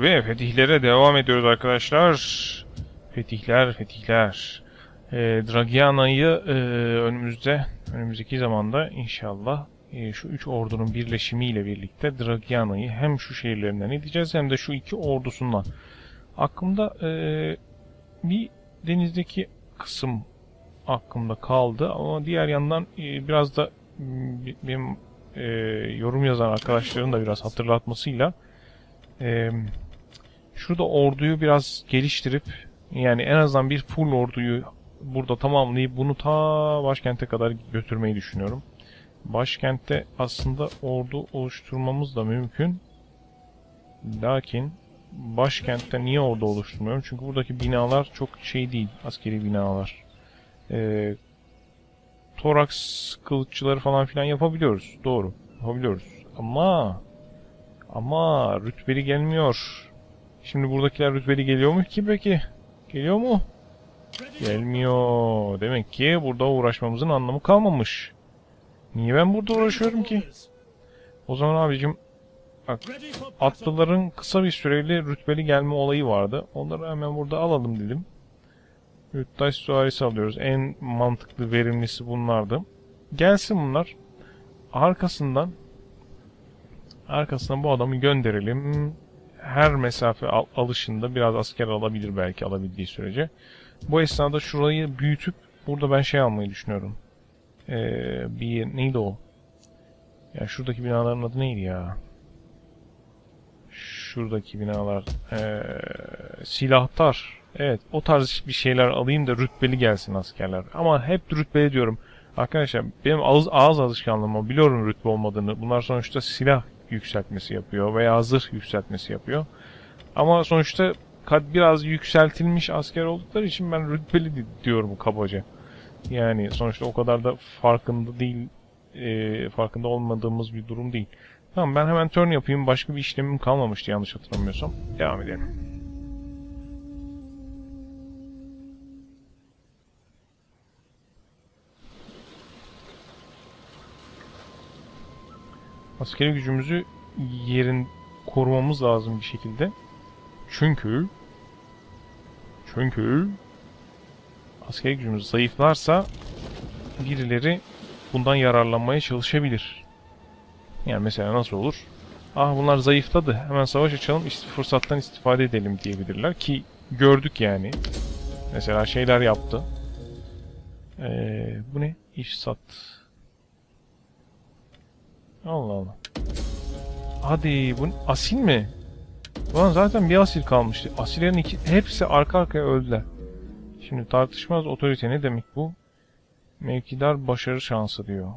Ve fetihlere devam ediyoruz arkadaşlar. Fetihler, fetihler. E, Dragiana'yı e, önümüzde, önümüzdeki zamanda inşallah e, şu üç ordunun birleşimiyle birlikte Dragiana'yı hem şu şehirlerinden edeceğiz hem de şu iki ordusundan. Aklımda e, bir denizdeki kısım aklımda kaldı ama diğer yandan e, biraz da benim e, yorum yazan arkadaşların da biraz hatırlatmasıyla e, şurada orduyu biraz geliştirip yani en azından bir full orduyu burada tamamlayıp bunu ta başkente kadar götürmeyi düşünüyorum. Başkentte aslında ordu oluşturmamız da mümkün. Lakin başkentte niye ordu oluşturmuyorum? Çünkü buradaki binalar çok şey değil, askeri binalar. Ee, toraks kılıççıları falan filan yapabiliyoruz. Doğru, yapabiliyoruz. Ama ama rütbeli gelmiyor. Şimdi buradakiler rütbeli geliyor mu ki peki? Geliyor mu? Gelmiyor. Demek ki burada uğraşmamızın anlamı kalmamış. Niye ben burada uğraşıyorum ki? O zaman abicim atlıların kısa bir süreli rütbeli gelme olayı vardı. Onları hemen burada alalım dedim. Yurttaş süvarisi alıyoruz. En mantıklı, verimlisi bunlardı. Gelsin bunlar. Arkasından arkasından bu adamı gönderelim. Her mesafe al- alışında biraz asker alabilir belki alabildiği sürece. Bu esnada şurayı büyütüp burada ben şey almayı düşünüyorum. Ee, bir neydi o? Ya şuradaki binaların adı neydi ya? Şuradaki binalar ee, silahtar. Evet o tarz bir şeyler alayım da rütbeli gelsin askerler. Ama hep rütbeli diyorum. Arkadaşlar benim ağız, ağız alışkanlığım. Biliyorum rütbe olmadığını. Bunlar sonuçta silah yükseltmesi yapıyor veya zırh yükseltmesi yapıyor. Ama sonuçta kad biraz yükseltilmiş asker oldukları için ben rütbeli di- diyorum kabaca. Yani sonuçta o kadar da farkında değil, e, farkında olmadığımız bir durum değil. Tamam ben hemen turn yapayım. Başka bir işlemim kalmamıştı yanlış hatırlamıyorsam. Devam edelim. Askeri gücümüzü yerin korumamız lazım bir şekilde. Çünkü çünkü askeri gücümüz zayıflarsa birileri bundan yararlanmaya çalışabilir. Yani mesela nasıl olur? Ah bunlar zayıfladı. Hemen savaş açalım. fırsattan istifade edelim diyebilirler ki gördük yani. Mesela şeyler yaptı. Ee, bu ne? İfsat. Allah Allah. Hadi bu asil mi? Ulan zaten bir asil kalmıştı. Asillerin iki, hepsi arka arkaya öldüler. Şimdi tartışmaz otorite ne demek bu? Mevkidar başarı şansı diyor.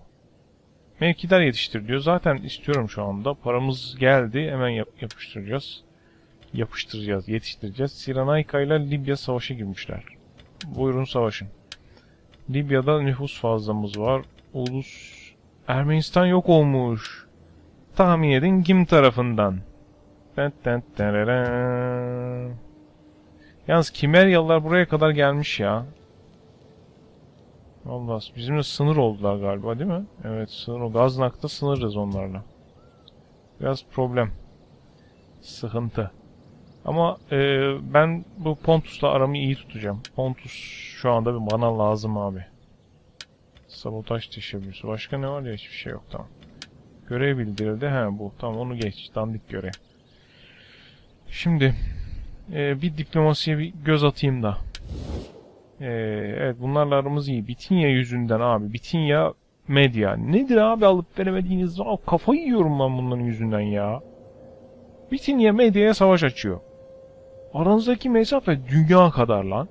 Mevkidar yetiştir diyor. Zaten istiyorum şu anda. Paramız geldi. Hemen yap- yapıştıracağız. Yapıştıracağız, yetiştireceğiz. Sirenayka ile Libya savaşa girmişler. Buyurun savaşın. Libya'da nüfus fazlamız var. Ulus Ermenistan yok olmuş. Tahmin edin kim tarafından? Yalnız Kimeryalılar buraya kadar gelmiş ya. Allah bizimle sınır oldular galiba değil mi? Evet sınır o. Gaznak'ta sınırız onlarla. Biraz problem. Sıkıntı. Ama e, ben bu Pontus'la aramı iyi tutacağım. Pontus şu anda bir bana lazım abi. Sabotaj teşebbüsü. Başka ne var ya hiçbir şey yok tamam. Görev bildirildi. He bu. Tamam onu geç. Dandik görev. Şimdi e, bir diplomasiye bir göz atayım da. E, evet bunlarla aramız iyi. Bitinya yüzünden abi. Bitinya medya. Nedir abi alıp veremediğiniz? Aa, kafayı yiyorum ben bunların yüzünden ya. Bitinya medyaya savaş açıyor. Aranızdaki mesafe dünya kadar lan.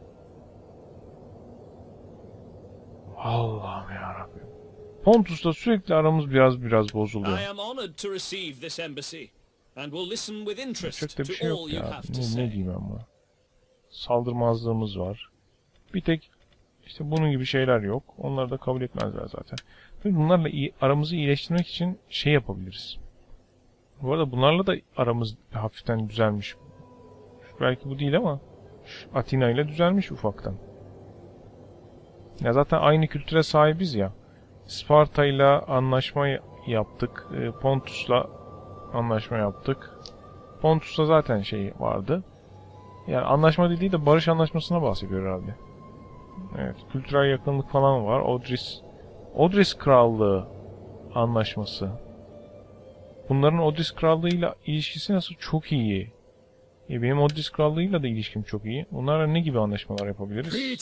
Allah'ım yarabbim. Pontus'ta sürekli aramız biraz biraz interest Çok da bir şey yok ya. Ne, ne diyeyim ben buna? Saldırmazlığımız var. Bir tek işte bunun gibi şeyler yok. Onları da kabul etmezler zaten. Tabii bunlarla iyi, aramızı iyileştirmek için şey yapabiliriz. Bu arada bunlarla da aramız hafiften düzelmiş. Belki bu değil ama Atina ile düzelmiş ufaktan. Ya zaten aynı kültüre sahibiz ya. Sparta ile anlaşma yaptık. e, Pontus'la anlaşma yaptık. Pontus'ta zaten şey vardı. Yani anlaşma dediği de barış anlaşmasına bahsediyor herhalde. Evet, kültürel yakınlık falan var. Odris Odris Krallığı anlaşması. Bunların Odris Krallığı'yla ilişkisi nasıl? Çok iyi. E benim Odris Krallığı'yla da ilişkim çok iyi. Onlarla ne gibi anlaşmalar yapabiliriz? We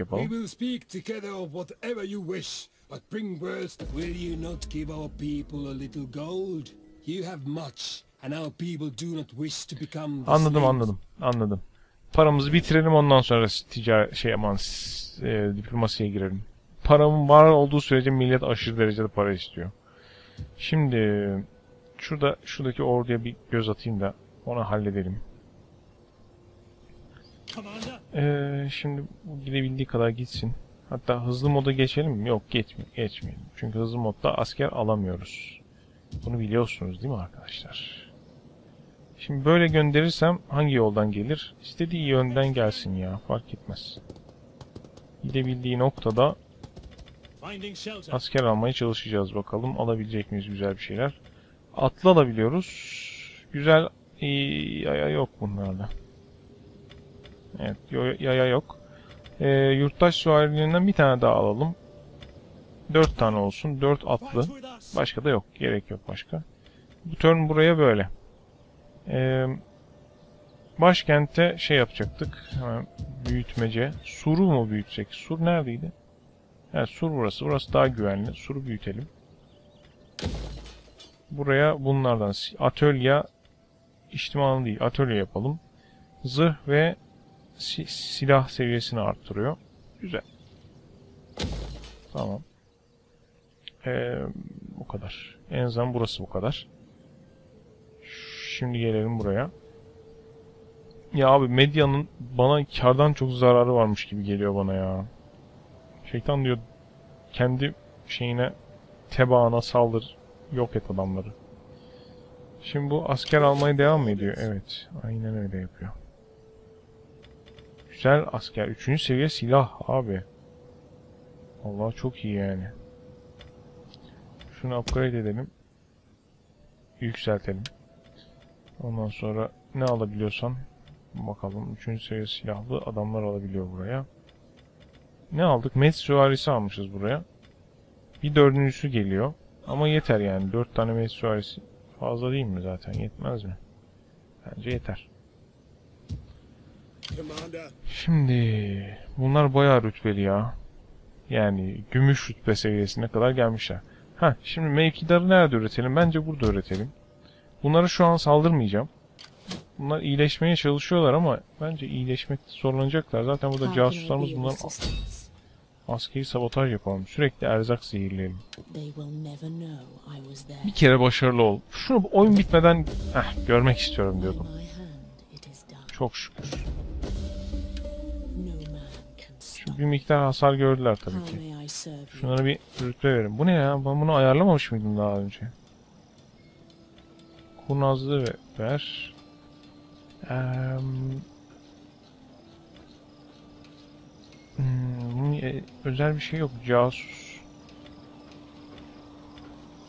yapalım. will speak together of whatever you wish, but bring words. Will you not give our people a little gold? You have much, and our people do not wish to become the Anladım anladım. Anladım. Paramızı bitirelim ondan sonra ticaret şey aman e, diplomasiye girelim. Paramın var olduğu sürece millet aşırı derecede para istiyor. Şimdi şurada şuradaki orduya bir göz atayım da onu halledelim. Ee, şimdi bu gidebildiği kadar gitsin. Hatta hızlı moda geçelim mi? Yok geçme, geçmeyelim. Çünkü hızlı modda asker alamıyoruz. Bunu biliyorsunuz değil mi arkadaşlar? Şimdi böyle gönderirsem hangi yoldan gelir? İstediği yönden gelsin ya. Fark etmez. Gidebildiği noktada asker almaya çalışacağız bakalım. Alabilecek miyiz güzel bir şeyler? Atlı alabiliyoruz. Güzel yaya yok bunlarda. Evet yaya yok. Ee, yurttaş süvarilerinden bir tane daha alalım. Dört tane olsun. Dört atlı. Başka da yok. Gerek yok başka. Bu turn buraya böyle. Ee, başkente şey yapacaktık. Hemen büyütmece. Sur'u mu büyütsek? Sur neredeydi? Evet Sur burası. Burası daha güvenli. Sur'u büyütelim. Buraya bunlardan atölye içtimalı değil. Atölye yapalım. Zırh ve si- silah seviyesini arttırıyor. Güzel. Tamam. Ee, bu kadar. En azından burası bu kadar. Şimdi gelelim buraya. Ya abi medyanın bana kardan çok zararı varmış gibi geliyor bana ya. Şeytan diyor kendi şeyine tebaana saldır. Yok et adamları. Şimdi bu asker almaya devam mı ediyor? Evet. Aynen öyle yapıyor. Güzel asker. Üçüncü seviye silah abi. Allah çok iyi yani. Şunu upgrade edelim. Yükseltelim. Ondan sonra ne alabiliyorsan bakalım. Üçüncü seviye silahlı adamlar alabiliyor buraya. Ne aldık? Met süvarisi almışız buraya. Bir dördüncüsü geliyor. Ama yeter yani. Dört tane met süvarisi fazla değil mi zaten? Yetmez mi? Bence yeter. Şimdi bunlar bayağı rütbeli ya. Yani gümüş rütbe seviyesine kadar gelmişler. Ha şimdi mevkidarı nerede üretelim? Bence burada üretelim. Bunlara şu an saldırmayacağım. Bunlar iyileşmeye çalışıyorlar ama bence iyileşmekte zorlanacaklar. Zaten burada casuslarımız bunların? Askeri sabotaj yapalım. Sürekli erzak zehirleyelim. Bir kere başarılı ol. Şunu oyun bitmeden heh, görmek istiyorum diyordum. Çok şükür. Şu bir miktar hasar gördüler tabii ki. Şunlara bir rütbe verin. Bu ne ya? Ben bunu ayarlamamış mıydım daha önce? Kurnazlığı ve- ver. Eee... Hmm, bunun e, özel bir şey yok. Casus.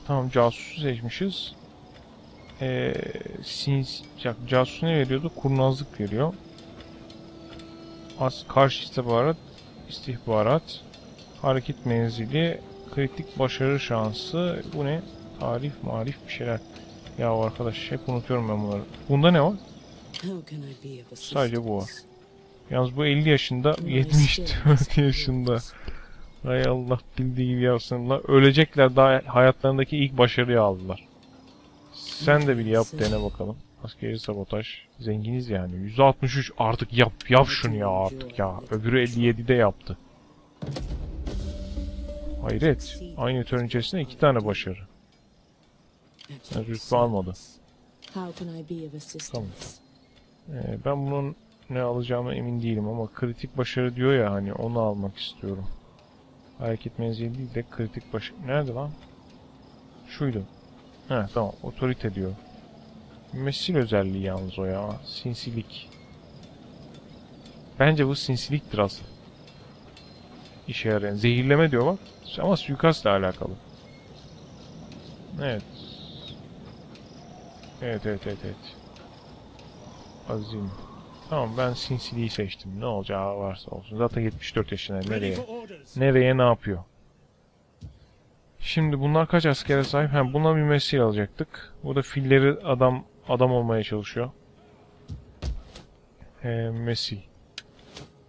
Tamam casusu seçmişiz. Eee sins, ya, casus ne veriyordu? Kurnazlık veriyor. Az karşı istihbarat, istihbarat, hareket menzili, kritik başarı şansı. Bu ne? Tarif, marif bir şeyler. Ya arkadaş hep unutuyorum ben bunları. Bunda ne var? Sadece bu var. Yalnız bu 50 yaşında, 74 yaşında. Hay Allah bildiği gibi yapsınlar. Ölecekler daha hayatlarındaki ilk başarıyı aldılar. Sen de bir yap dene bakalım. Askeri sabotaj. Zenginiz yani. 163 artık yap yap şunu ya artık ya. Öbürü 57'de yaptı. Hayret. Aynı turn içerisinde iki tane başarı. Your rütbe almadı. assistance? Ee, ben bunun ne alacağımı emin değilim ama kritik başarı diyor ya hani onu almak istiyorum. Hareket menzili değil de kritik başarı. Nerede lan? Şuydu. He tamam otorite diyor. Mesil özelliği yalnız o ya. Sinsilik. Bence bu sinsiliktir asıl. İşe yarayan. Zehirleme diyor bak. Ama suikastla alakalı. Evet. Evet evet evet evet. Azim. Tamam ben sinsiliği seçtim. Ne olacağı varsa olsun. Zaten 74 yaşında. Ready Nereye? Nereye ne yapıyor? Şimdi bunlar kaç askere sahip? Hem buna bir mesleği alacaktık. Bu da filleri adam adam olmaya çalışıyor. Ee, Messi.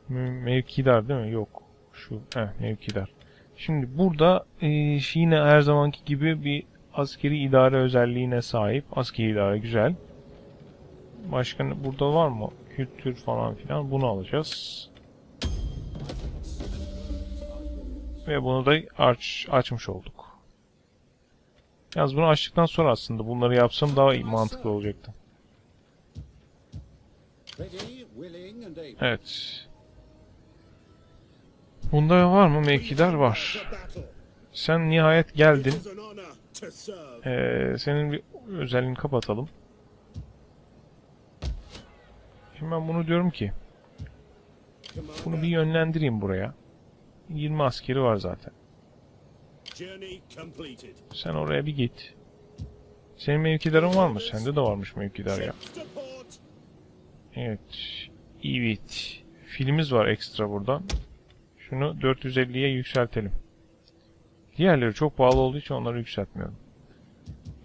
Mevkidar değil mi? Yok. Şu heh, mevkidar. Şimdi burada e, yine her zamanki gibi bir askeri idare özelliğine sahip. Askeri idare güzel. Başka burada var mı? Kültür falan filan. Bunu alacağız. Ve bunu da aç, açmış olduk. Yalnız bunu açtıktan sonra aslında bunları yapsam daha iyi mantıklı olacaktı. Evet. Bunda var mı? Mevkidar var. Sen nihayet geldin. Ee, senin bir özelliğini kapatalım. Şimdi ben bunu diyorum ki bunu bir yönlendireyim buraya. 20 askeri var zaten. Sen oraya bir git. Senin mevkidarın var mı? Sende de varmış mevkidar ya. Evet. Evet. Filmimiz var ekstra buradan. Şunu 450'ye yükseltelim. Diğerleri çok pahalı olduğu için onları yükseltmiyorum.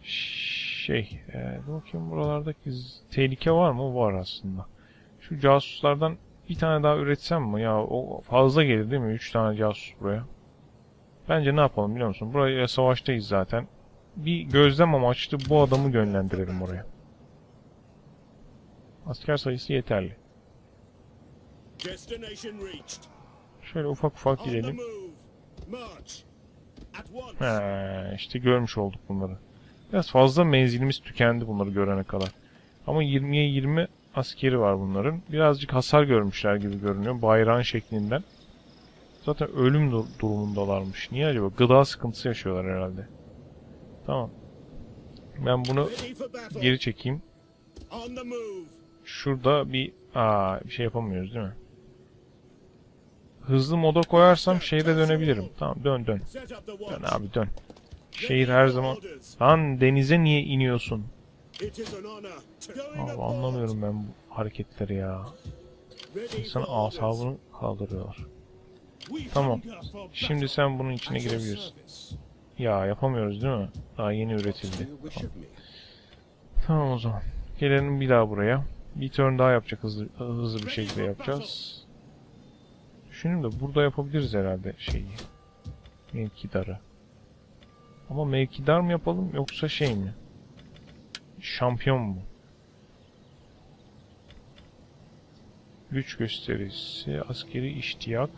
Şey, e, bakayım buralardaki tehlike var mı? Var aslında. Şu casuslardan bir tane daha üretsem mi? Ya o fazla gelir değil mi? 3 tane casus buraya. Bence ne yapalım biliyor musun? Buraya savaştayız zaten. Bir gözlem amaçlı bu adamı yönlendirelim oraya. Asker sayısı yeterli. Şöyle ufak ufak gidelim. He, işte görmüş olduk bunları. Biraz fazla menzilimiz tükendi bunları görene kadar. Ama 20'ye 20 askeri var bunların. Birazcık hasar görmüşler gibi görünüyor bayrağın şeklinden. Zaten ölüm dur- durumundalarmış. Niye acaba? Gıda sıkıntısı yaşıyorlar herhalde. Tamam. Ben bunu geri çekeyim. Şurada bir aa bir şey yapamıyoruz değil mi? Hızlı moda koyarsam şehre dönebilirim. Tamam dön dön. Dön abi dön. Şehir her zaman... Lan denize niye iniyorsun? Abi anlamıyorum ben bu hareketleri ya. İnsan asabını kaldırıyorlar. Tamam. Şimdi sen bunun içine girebiliyorsun. Ya yapamıyoruz değil mi? Daha yeni üretildi. Tamam. Tamam o zaman. Gelelim bir daha buraya. Bir turn daha yapacak hızlı, hızlı bir şekilde yapacağız. Düşünün de burada yapabiliriz herhalde şeyi. Mevkidarı. Ama mevkidar mı yapalım yoksa şey mi? Şampiyon mu? Güç gösterisi, askeri iştiyak.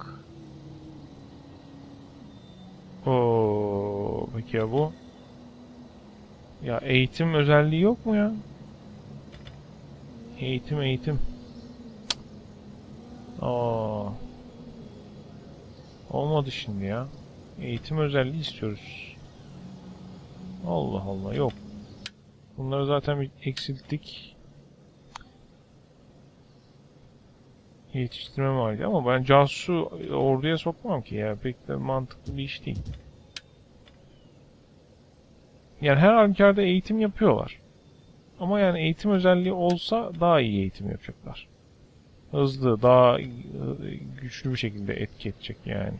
Oo, peki ya bu? Ya eğitim özelliği yok mu ya? Eğitim eğitim. Aa. Olmadı şimdi ya. Eğitim özelliği istiyoruz. Allah Allah yok. Bunları zaten eksilttik. Yetiştirme maliyeti ama ben casusu orduya sokmam ki ya. Pek de mantıklı bir iş değil. Yani her halükarda eğitim yapıyorlar. Ama yani eğitim özelliği olsa daha iyi eğitim yapacaklar. Hızlı, daha e, güçlü bir şekilde etki edecek yani.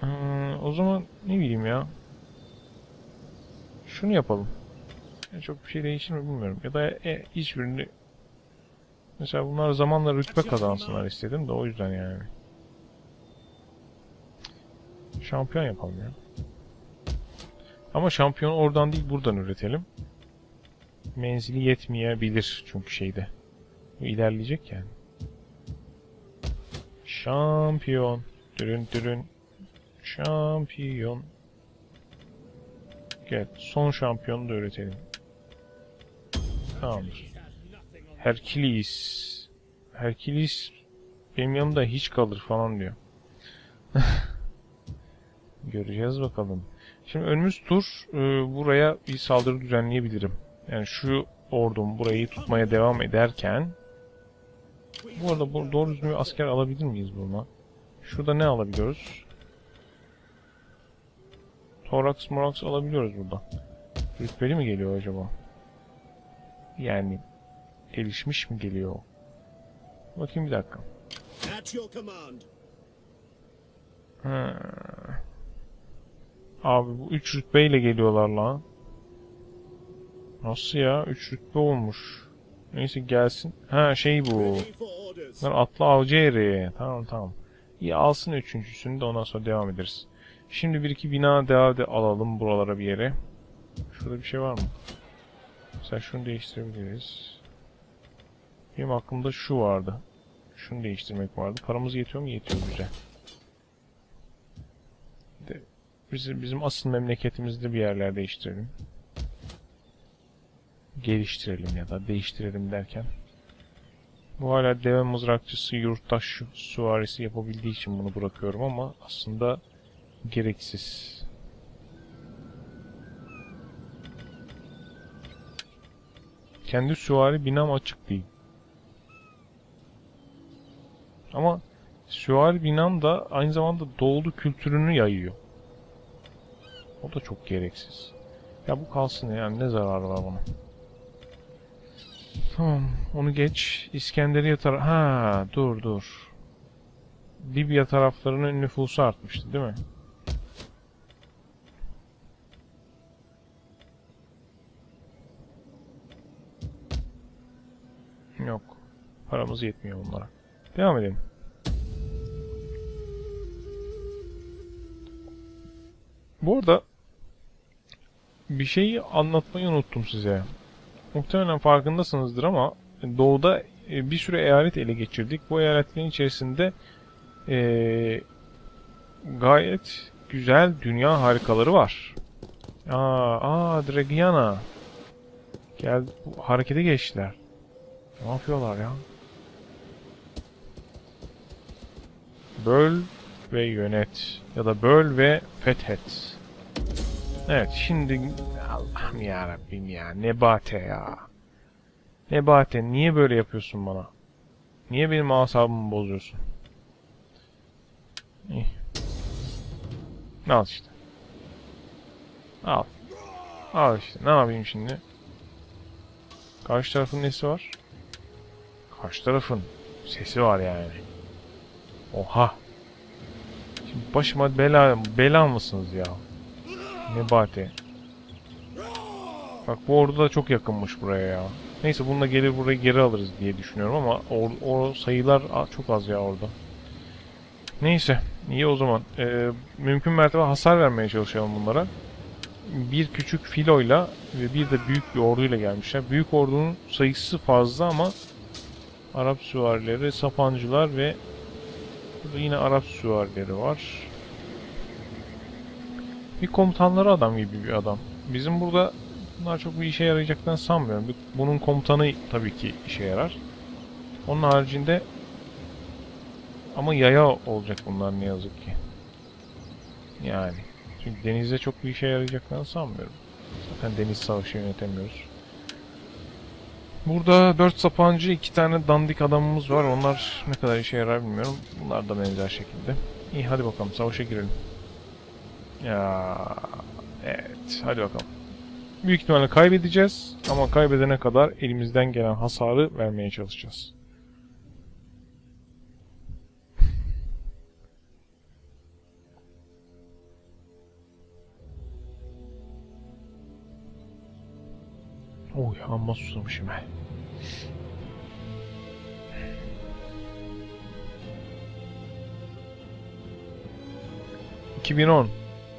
Hmm, o zaman ne bileyim ya. Şunu yapalım. Yani çok bir şey değişir mi bilmiyorum. Ya da e, hiçbirini Mesela bunlar zamanla rütbe kazansınlar istedim de o yüzden yani. Şampiyon yapalım ya. Ama şampiyonu oradan değil buradan üretelim. Menzili yetmeyebilir çünkü şeyde. Bu ilerleyecek yani. Şampiyon. Dürün dürün. Şampiyon. Gel. Son şampiyonu da üretelim. Tamamdır. Herkilis. Herkilis benim yanımda hiç kalır falan diyor. Göreceğiz bakalım. Şimdi önümüz tur e, buraya bir saldırı düzenleyebilirim. Yani şu ordum burayı tutmaya devam ederken bu arada bu, doğru düzgün bir asker alabilir miyiz buna? Şurada ne alabiliyoruz? Thorax morax alabiliyoruz burada. Rütbeli mi geliyor acaba? Yani gelişmiş mi geliyor? Bakayım bir dakika. At your command. Ha. Abi bu 3 rütbeyle geliyorlar lan. Nasıl ya? 3 rütbe olmuş. Neyse gelsin. Ha şey bu. Bunlar atlı avcı eri. Tamam tamam. İyi alsın üçüncüsünü de ondan sonra devam ederiz. Şimdi bir iki bina devam de alalım buralara bir yere. Şurada bir şey var mı? Mesela şunu değiştirebiliriz. Benim aklımda şu vardı. Şunu değiştirmek vardı. Paramız yetiyor mu? Yetiyor güzel. De, bizim, bizim asıl memleketimizde bir yerler değiştirelim. Geliştirelim ya da değiştirelim derken. Bu hala deve mızrakçısı yurttaş süvarisi yapabildiği için bunu bırakıyorum ama aslında gereksiz. Kendi süvari binam açık değil. Ama süvari binam da aynı zamanda doğulu kültürünü yayıyor. O da çok gereksiz. Ya bu kalsın yani ne zararı var buna. Tamam onu geç. İskenderiye taraf... Ha dur dur. Libya taraflarının nüfusu artmıştı değil mi? Yok. Paramız yetmiyor bunlara. Devam edelim. Bu arada bir şeyi anlatmayı unuttum size. Muhtemelen farkındasınızdır ama doğuda e, bir sürü eyalet ele geçirdik. Bu eyaletlerin içerisinde e, gayet güzel dünya harikaları var. Aa, aa Dragiana. Gel harekete geçtiler. Ne yapıyorlar ya? Böl ve yönet ya da böl ve fethet. Evet şimdi Allah'ım ya Rabbim ya Nebate ya. Nebate niye böyle yapıyorsun bana? Niye benim asabımı bozuyorsun? İyi. Al işte. Al. Al işte. Ne yapayım şimdi? Karşı tarafın nesi var? Karşı tarafın sesi var yani. Oha. Şimdi başıma bela bela mısınız ya? Nebate. Bak bu ordu da çok yakınmış buraya ya. Neyse bununla gelir burayı geri alırız diye düşünüyorum ama o, o sayılar çok az ya orada. Neyse iyi o zaman. Ee, mümkün mertebe hasar vermeye çalışalım bunlara. Bir küçük filoyla ve bir de büyük bir orduyla gelmişler. Büyük ordunun sayısı fazla ama Arap süvarileri, sapancılar ve burada yine Arap süvarileri var. Bir komutanları adam gibi bir adam. Bizim burada bunlar çok bir işe yarayacaklarını sanmıyorum. Bunun komutanı tabii ki işe yarar. Onun haricinde ama yaya olacak bunlar ne yazık ki. Yani. Çünkü denizde çok bir işe yarayacaklarını sanmıyorum. Zaten deniz savaşı yönetemiyoruz. Burada 4 sapancı, 2 tane dandik adamımız var. Onlar ne kadar işe yarar bilmiyorum. Bunlar da benzer şekilde. İyi hadi bakalım savaşa girelim. Ya evet hadi bakalım. Büyük ihtimalle kaybedeceğiz ama kaybedene kadar elimizden gelen hasarı vermeye çalışacağız. Oy amma susamışım he. ...2010...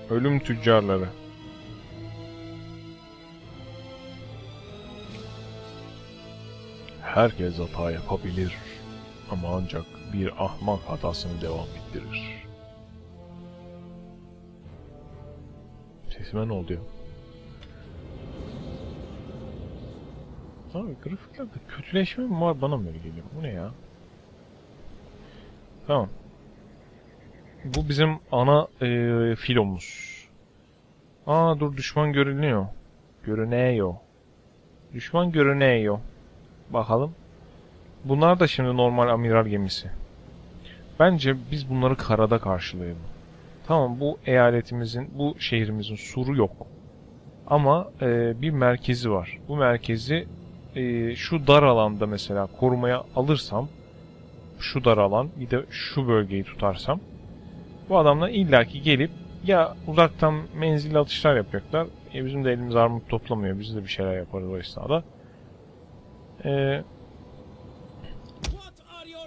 ...Ölüm Tüccarları... Herkes hata yapabilir... ...ama ancak bir ahmak hatasını devam ettirir. Sesime ne oluyor? Abi grafiklerde kötüleşme mi var bana mı geliyor? Bu ne ya? Tamam. Bu bizim ana eee filomuz. Aa dur düşman görünüyor. Görünüyor. Düşman görünüyor. Bakalım. Bunlar da şimdi normal amiral gemisi. Bence biz bunları karada karşılayalım. Tamam bu eyaletimizin, bu şehrimizin suru yok. Ama e, bir merkezi var. Bu merkezi e, şu dar alanda mesela korumaya alırsam şu dar alan bir de şu bölgeyi tutarsam bu adamlar illaki gelip ya uzaktan menzilli atışlar yapacaklar. E, bizim de elimiz armut toplamıyor. Biz de bir şeyler yaparız o esnada. E,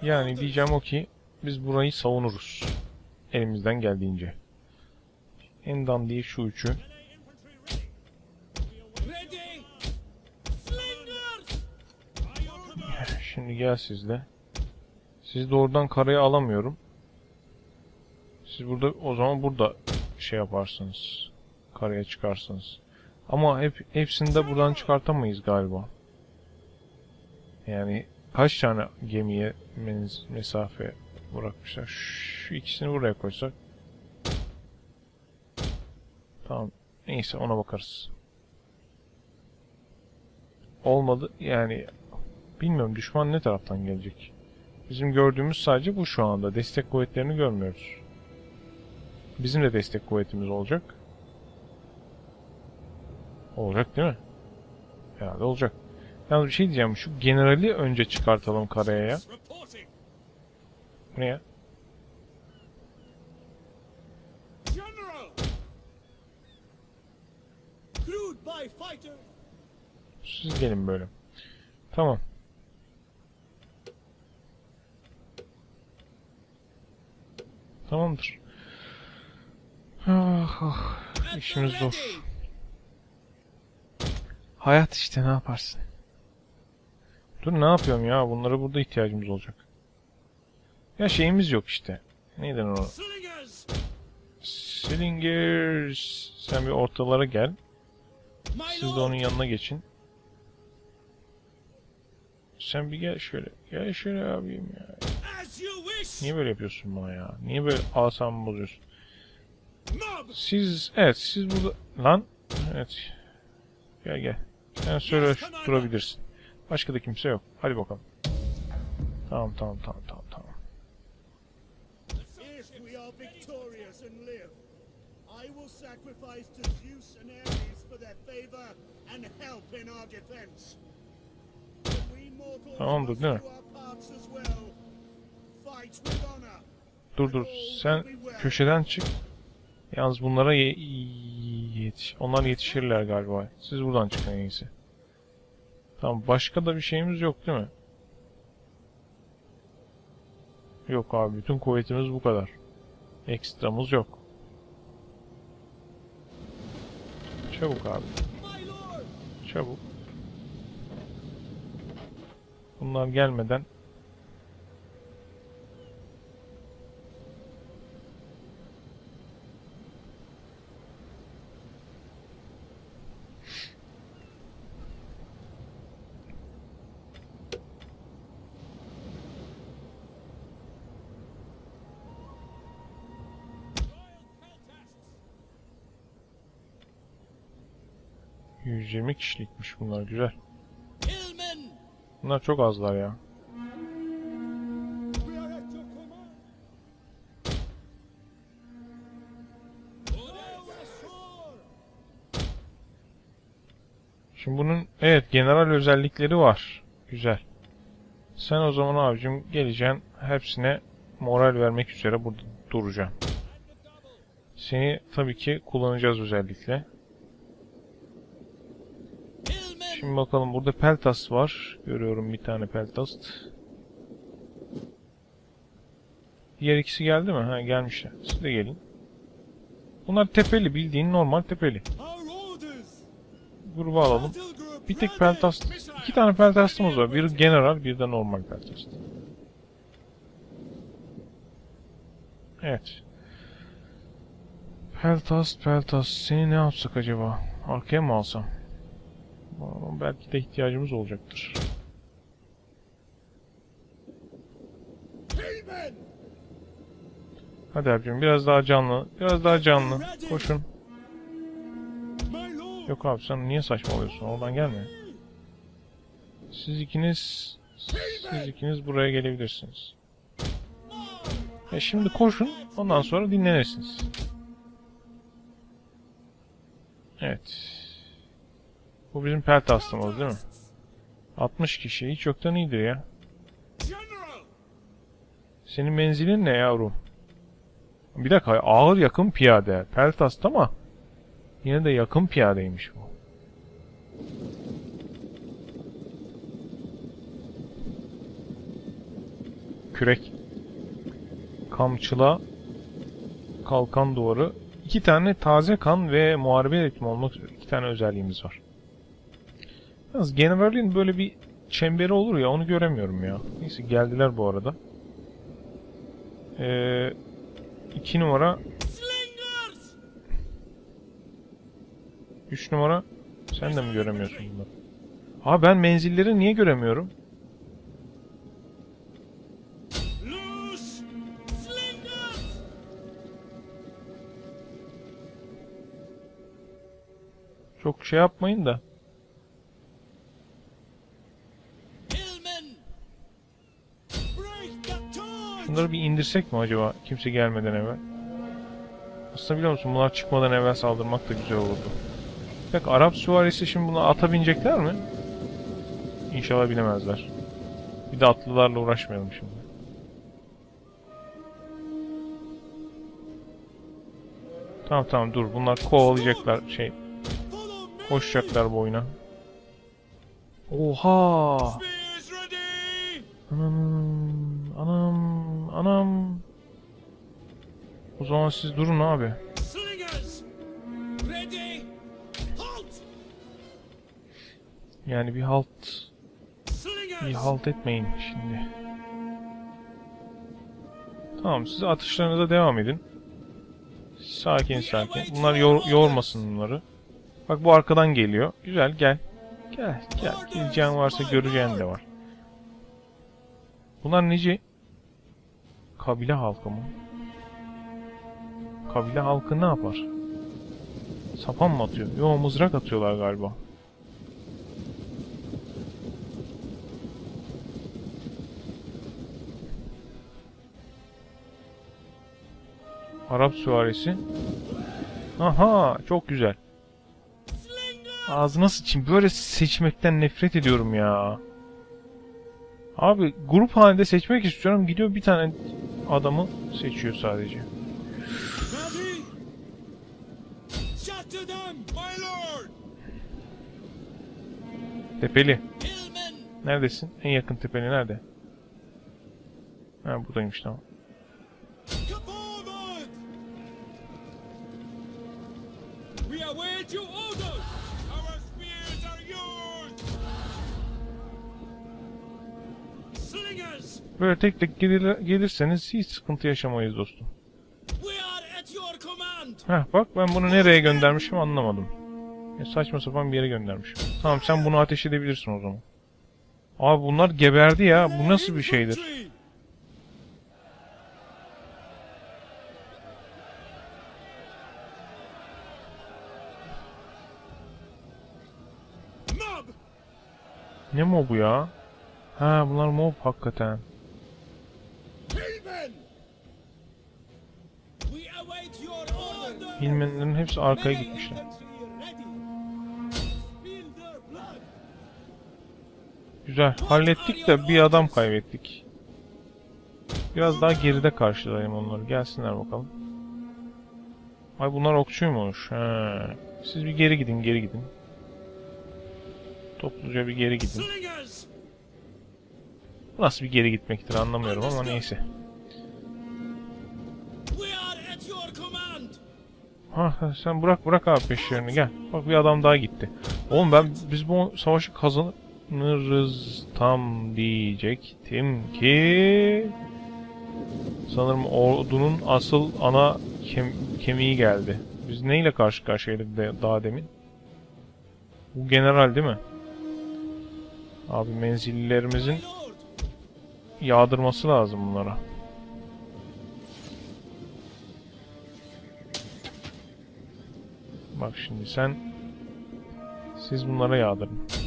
yani diyeceğim o ki biz burayı savunuruz. Elimizden geldiğince. En dandiği şu üçü. Şimdi gel sizle. Sizi doğrudan karaya alamıyorum. Siz burada o zaman burada şey yaparsınız. Karaya çıkarsınız. Ama hep hepsini de buradan çıkartamayız galiba. Yani kaç tane gemiye mesafe bırakmışlar. Şu ikisini buraya koysak. Tamam. Neyse ona bakarız. Olmadı yani Bilmiyorum düşman ne taraftan gelecek. Bizim gördüğümüz sadece bu şu anda. Destek kuvvetlerini görmüyoruz. Bizim de destek kuvvetimiz olacak. Olacak değil mi? Herhalde olacak. Yalnız bir şey diyeceğim. Şu generali önce çıkartalım karaya ya. Reporting. Bu ne ya? General! Crewed by fighters. Siz gelin böyle. Tamam. Tamamdır. Ah, ah. İşimiz zor. Hayat işte ne yaparsın? Dur ne yapıyorum ya? Bunlara burada ihtiyacımız olacak. Ya şeyimiz yok işte. Neyden o? Slingers! Sen bir ortalara gel. Siz de onun yanına geçin. Sen bir gel şöyle. Gel şöyle abim ya. Niye böyle yapıyorsun bana ya? Niye böyle asamı bozuyorsun? Siz, evet siz burada... Lan. Evet. Gel gel. Sen söyle durabilirsin. Başka da kimse yok. Hadi bakalım. Tamam tamam tamam tamam tamam. Tamamdır, değil mi? Dur dur. Sen köşeden çık. Yalnız bunlara ye yetiş. Onlar yetişirler galiba. Siz buradan çıkın en iyisi. Tamam. Başka da bir şeyimiz yok değil mi? Yok abi. Bütün kuvvetimiz bu kadar. Ekstramız yok. Çabuk abi. Çabuk. Bunlar gelmeden ...120 kişilikmiş bunlar güzel. Bunlar çok azlar ya. Şimdi bunun evet general özellikleri var. Güzel. Sen o zaman abicim geleceksin hepsine moral vermek üzere burada duracaksın. Seni tabii ki kullanacağız özellikle. Şimdi bakalım burada Peltas var. Görüyorum bir tane Peltast. Diğer ikisi geldi mi? Ha gelmişler. Siz de gelin. Bunlar tepeli bildiğin normal tepeli. Gruba alalım. Bir tek. Peltast, iki tane Peltast'ımız var. Bir general, bir de normal Peltast. Evet. Peltast, Peltast. Seni ne yapsak acaba? Arkaya mı alsam? Belki de ihtiyacımız olacaktır. Hadi abicim biraz daha canlı. Biraz daha canlı. Koşun. Yok abi sen niye saçmalıyorsun? Oradan gelme. Siz ikiniz... Siz ikiniz buraya gelebilirsiniz. E şimdi koşun. Ondan sonra dinlenirsiniz. Bu bizim pelt hastamız değil mi? 60 kişi. Hiç yoktan iyidir ya. Senin menzilin ne yavrum? Bir dakika ağır yakın piyade. Pelt hasta ama yine de yakın piyadeymiş bu. Kürek. Kamçıla. Kalkan duvarı. İki tane taze kan ve muharebe ritmi olmak iki tane özelliğimiz var. Yalnız generalin böyle bir çemberi olur ya onu göremiyorum ya. Neyse geldiler bu arada. Ee, iki numara, üç numara. Sen de mi göremiyorsun bunları? Ha ben menzilleri niye göremiyorum? Çok şey yapmayın da. Şunları bir indirsek mi acaba kimse gelmeden evvel? Aslında biliyor musun bunlar çıkmadan evvel saldırmak da güzel olurdu. Peki Arap süvarisi şimdi buna ata binecekler mi? İnşallah binemezler. Bir de atlılarla uğraşmayalım şimdi. Tamam tamam dur bunlar kovalayacaklar şey koşacaklar bu oyuna. Oha! Anam, anam. O zaman siz durun abi. Yani bir halt, bir halt etmeyin şimdi. Tamam, siz atışlarınıza devam edin. Sakin sakin. Bunlar yor- yormasın bunları. Bak bu arkadan geliyor. Güzel gel. Gel gel. Geleceğin varsa göreceğin de var. Bunlar neci? Kabile halkı mı? Kabile halkı ne yapar? Sapan mı atıyor? Yo mızrak atıyorlar galiba. Arap süvarisi. Aha çok güzel. Ağzına sıçayım. Böyle seçmekten nefret ediyorum ya. Abi grup halinde seçmek istiyorum. Gidiyor bir tane adamı seçiyor sadece. Tepeli. Neredesin? En yakın tepeli nerede? Ha buradaymış tamam. We await your orders! Böyle tek tek gelir, gelirseniz hiç sıkıntı yaşamayız dostum. Heh bak ben bunu nereye göndermişim anlamadım. Ya saçma sapan bir yere göndermişim. Tamam sen bunu ateş edebilirsin o zaman. Abi bunlar geberdi ya. Bu nasıl bir şeydir? Ne mobu ya? Ha bunlar mob hakikaten. Hillmen! We await your order! Hilmenlerin hepsi arkaya gitmişler. Güzel. Hallettik de bir adam kaybettik. Biraz daha geride karşılayayım onları. Gelsinler bakalım. Ay bunlar okçuymuş. He. Siz bir geri gidin, geri gidin. Topluca bir geri gidin. Bu nasıl bir geri gitmektir anlamıyorum ama neyse. Ha sen bırak bırak abi peşlerini gel. Bak bir adam daha gitti. Oğlum ben biz bu savaşı kazanırız tam diyecektim ki sanırım ordunun asıl ana kem- kemiği geldi. Biz neyle karşı karşıyaydık de, daha demin? Bu general değil mi? Abi lord! Yağdırması lazım bunlara. Bak şimdi sen siz bunlara yağdırın.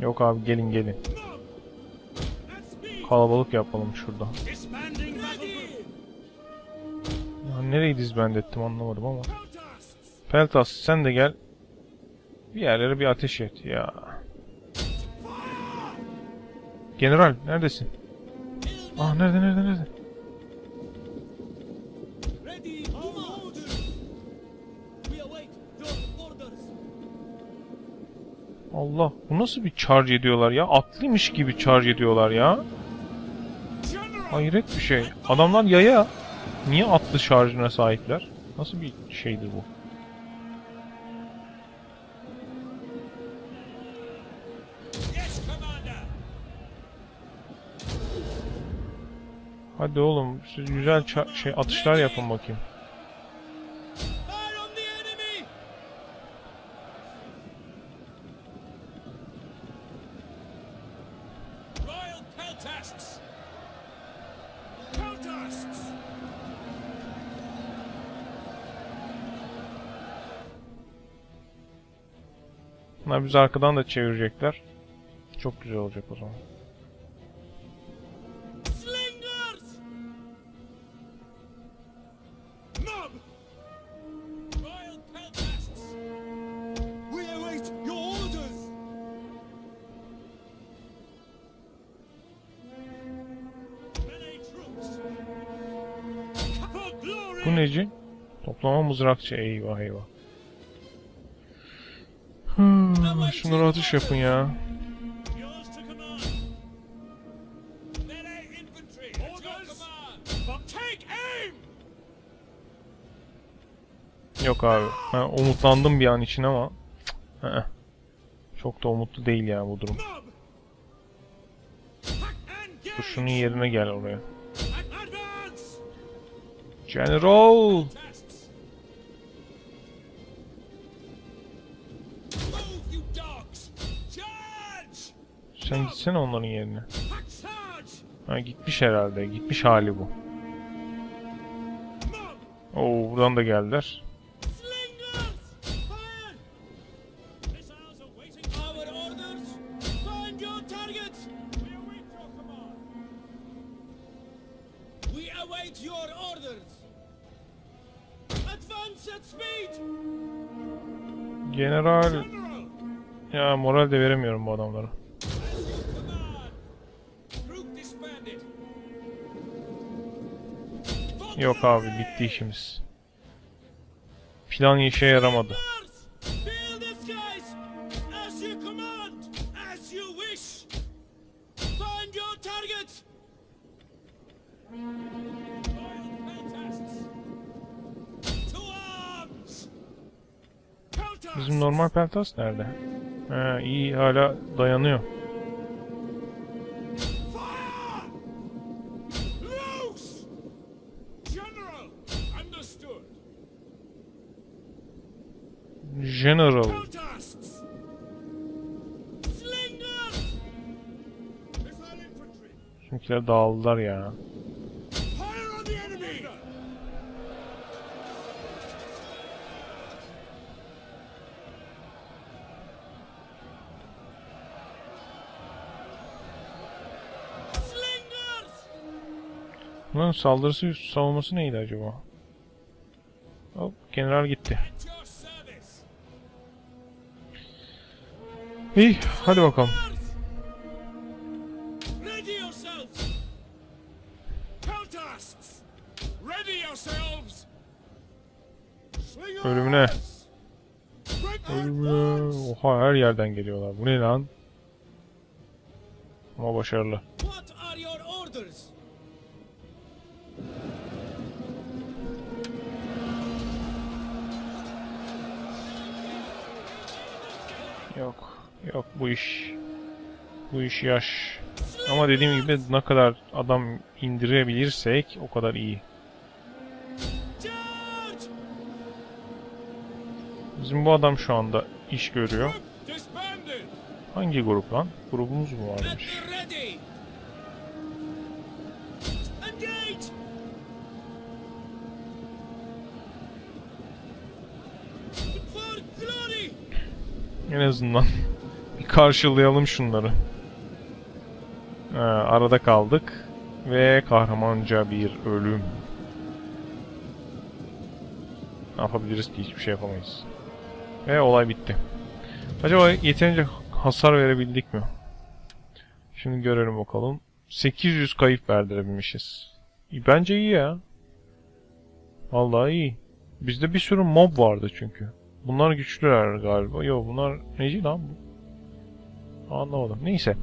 Yok abi gelin gelin. Kalabalık yapalım şurada. Ya nereyi dizbend ettim anlamadım ama. Peltas sen de gel. Bir yerlere bir ateş et ya. General neredesin? Ah nerede nerede nerede? Allah bu nasıl bir charge ediyorlar ya? Atlıymış gibi charge ediyorlar ya. Hayret bir şey. Adamlar yaya. Niye atlı şarjına sahipler? Nasıl bir şeydir bu? Hadi oğlum siz güzel şey atışlar yapın bakayım. Bunlar bizi arkadan da çevirecekler. Çok güzel olacak o zaman. Bu neci? Toplama mızrakçı. Eyvah eyvah. Şunlara atış yapın ya. Yok abi. Ben umutlandım bir an için ama. Çok da umutlu değil ya bu durum. Mob! Engage! Dur şunun yerine gel oraya. General! Sen gitsene onların yerine. Ha gitmiş herhalde. Gitmiş hali bu. Oo buradan da geldiler. Yok abi bitti işimiz. Plan işe yaramadı. Bizim normal Peltas nerede? Ha iyi hala dayanıyor. General. Bizimkiler dağıldılar ya. Bunların saldırısı savunması neydi acaba? Hop general gitti. İyi hadi bakalım. Ölümüne. Ölümüne. Oha her yerden geliyorlar. Bu ne lan? Ama başarılı. Yok. Yok bu iş bu iş yaş. Ama dediğim gibi ne kadar adam indirebilirsek o kadar iyi. Bizim bu adam şu anda iş görüyor. Hangi grup lan? Grubumuz mu varmış? En azından karşılayalım şunları. Ha, arada kaldık ve kahramanca bir ölüm. Ne yapabiliriz ki? Hiçbir şey yapamayız. Ve olay bitti. Acaba yeterince hasar verebildik mi? Şimdi görelim bakalım. 800 kayıp verdirebilmişiz. Bence iyi ya. Vallahi iyi. Bizde bir sürü mob vardı çünkü. Bunlar güçlüler galiba. Yok bunlar neci lan bu? Anlamadım. Neyse.